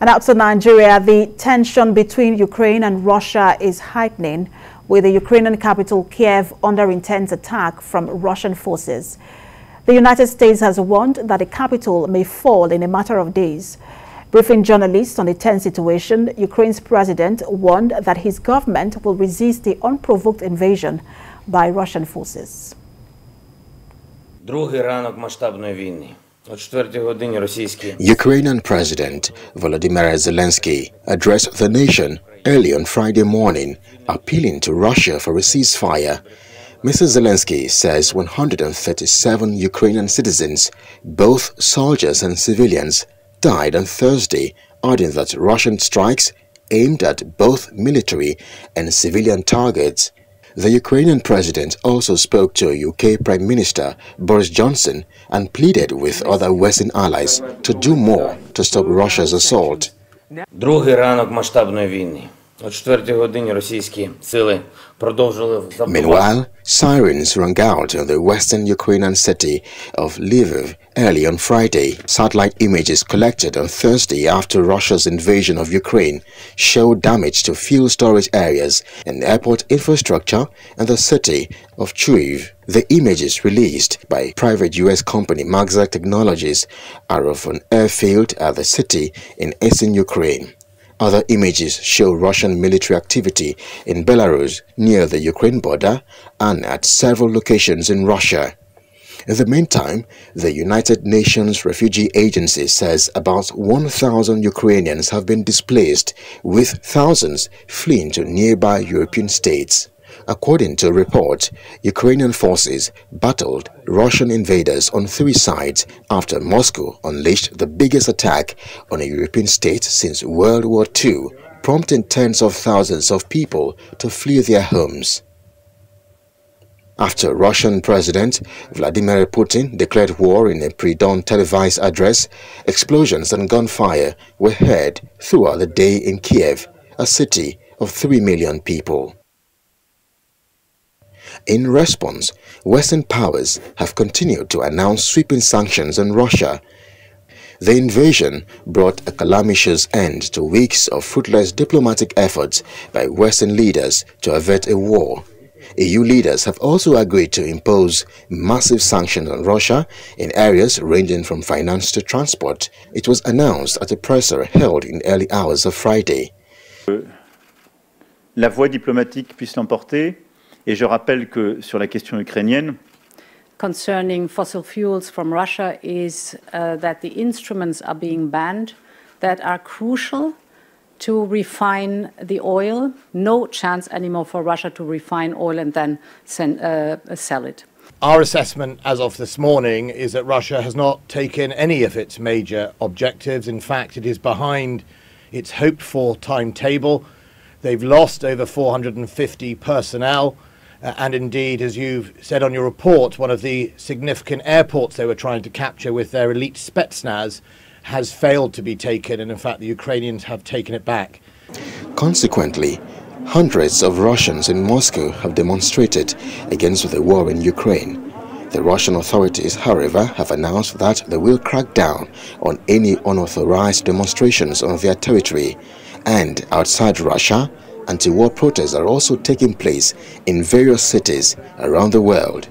And out to Nigeria, the tension between Ukraine and Russia is heightening, with the Ukrainian capital Kiev under intense attack from Russian forces. The United States has warned that the capital may fall in a matter of days. Briefing journalists on the tense situation, Ukraine's president warned that his government will resist the unprovoked invasion by Russian forces. Другий ранок масштабної війни. Ukrainian President Volodymyr Zelensky addressed the nation early on Friday morning, appealing to Russia for a ceasefire. Mr. Zelensky says 137 Ukrainian citizens, both soldiers and civilians, died on Thursday, adding that Russian strikes aimed at both military and civilian targets the Ukrainian president also spoke to UK Prime Minister Boris Johnson and pleaded with other Western allies to do more to stop Russia's assault. Другий ранок масштабної війни. О 4 годині російські сили продовжили Meanwhile, sirens rang out in the western Ukrainian city of Lviv early on Friday. Satellite images collected on Thursday after Russia's invasion of Ukraine show damage to fuel storage areas and airport infrastructure in the city of Chuhuiv. The images released by private U.S. company Maxar Technologies are of an airfield at the city in eastern Ukraine. Other images show Russian military activity in Belarus near the Ukraine border and at several locations in Russia. In the meantime, the United Nations Refugee Agency says about 1,000 Ukrainians have been displaced, with thousands fleeing to nearby European states. According to a report, Ukrainian forces battled Russian invaders on three sides after Moscow unleashed the biggest attack on a European state since World War II, prompting tens of thousands of people to flee their homes. After Russian President Vladimir Putin declared war in a pre-dawn televised address, explosions and gunfire were heard throughout the day in Kiev, a city of 3 million people. In response, Western powers have continued to announce sweeping sanctions on Russia. The invasion brought a calamitous end to weeks of fruitless diplomatic efforts by Western leaders to avert a war. EU leaders have also agreed to impose massive sanctions on Russia in areas ranging from finance to transport. It was announced at a presser held in early hours of Friday. La voie diplomatique puisse l'emporter Et je rappelle que sur la question ukrainienne, concerning fossil fuels from Russia is uh, that the instruments are being banned that are crucial to refine the oil. No chance anymore for Russia to refine oil and then send, uh, sell it. Our assessment as of this morning is that Russia has not taken any of its major objectives. In fact, it is behind its hoped for timetable. They've lost over 450 personnel. Uh, and indeed, as you've said on your report, one of the significant airports they were trying to capture with their elite Spetsnaz has failed to be taken, and in fact, the Ukrainians have taken it back. Consequently, hundreds of Russians in Moscow have demonstrated against the war in Ukraine. The Russian authorities, however, have announced that they will crack down on any unauthorized demonstrations on their territory and outside Russia Anti-war protests are also taking place in various cities around the world.